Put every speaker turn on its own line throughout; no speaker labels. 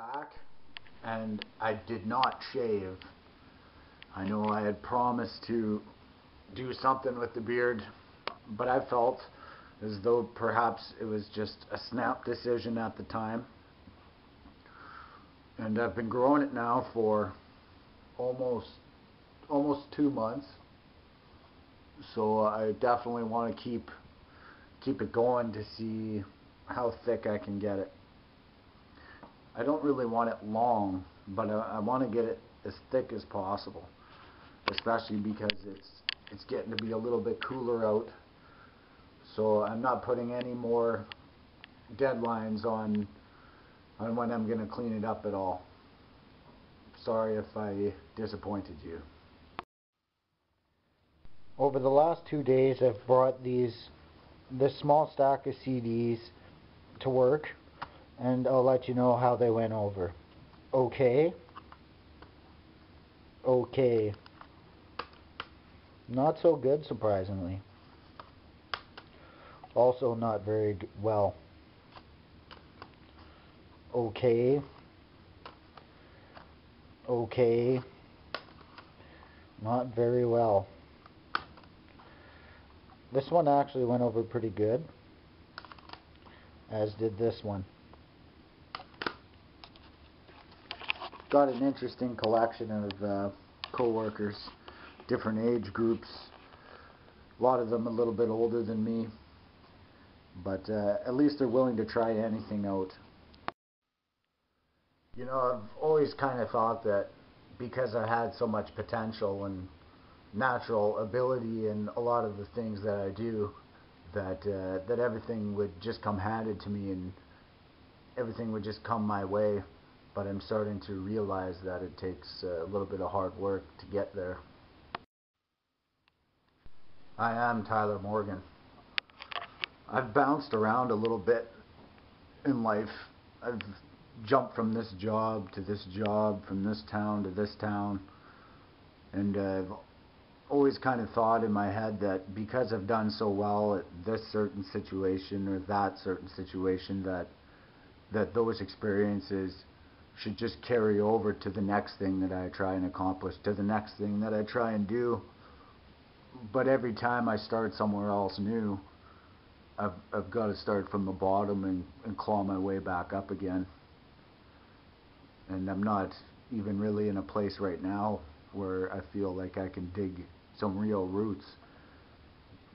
back and I did not shave. I know I had promised to do something with the beard, but I felt as though perhaps it was just a snap decision at the time. And I've been growing it now for almost almost two months. So I definitely want to keep keep it going to see how thick I can get it. I don't really want it long, but I, I want to get it as thick as possible, especially because it's it's getting to be a little bit cooler out. So I'm not putting any more deadlines on on when I'm going to clean it up at all. Sorry if I disappointed you. Over the last two days I've brought these this small stack of CDs to work and I'll let you know how they went over. Okay. Okay. Not so good, surprisingly. Also not very well. Okay. Okay. Not very well. This one actually went over pretty good, as did this one. Got an interesting collection of uh, co-workers, different age groups. A lot of them a little bit older than me, but uh, at least they're willing to try anything out. You know, I've always kind of thought that because I had so much potential and natural ability in a lot of the things that I do, that uh, that everything would just come handed to me and everything would just come my way but I'm starting to realize that it takes uh, a little bit of hard work to get there. I am Tyler Morgan. I've bounced around a little bit in life. I've jumped from this job to this job, from this town to this town, and I've always kind of thought in my head that because I've done so well at this certain situation or that certain situation that that those experiences should just carry over to the next thing that I try and accomplish, to the next thing that I try and do. But every time I start somewhere else new, I've, I've got to start from the bottom and, and claw my way back up again. And I'm not even really in a place right now where I feel like I can dig some real roots.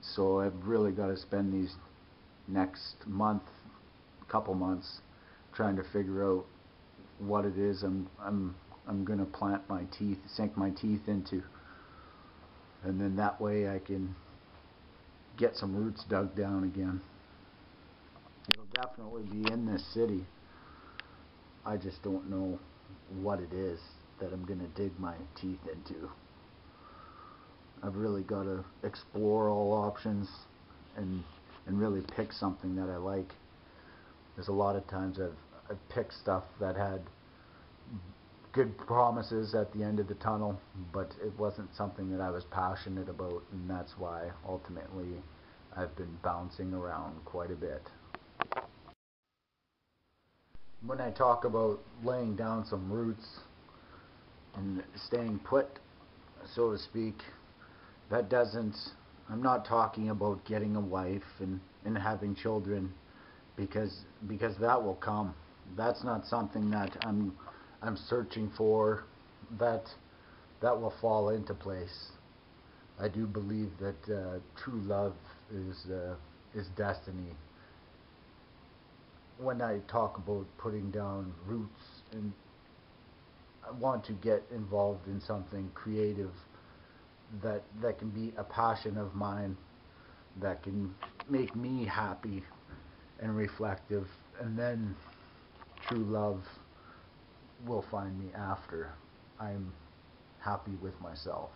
So I've really got to spend these next month, couple months, trying to figure out what it is I'm I'm I'm gonna plant my teeth, sink my teeth into, and then that way I can get some roots dug down again. It'll definitely be in this city. I just don't know what it is that I'm gonna dig my teeth into. I've really got to explore all options and and really pick something that I like. There's a lot of times I've I picked stuff that had good promises at the end of the tunnel, but it wasn't something that I was passionate about, and that's why ultimately I've been bouncing around quite a bit. When I talk about laying down some roots and staying put, so to speak, that doesn't, I'm not talking about getting a wife and, and having children because because that will come that's not something that I'm I'm searching for that that will fall into place. I do believe that uh, true love is uh, is destiny. When I talk about putting down roots and I want to get involved in something creative that that can be a passion of mine that can make me happy and reflective and then true love will find me after I'm happy with myself.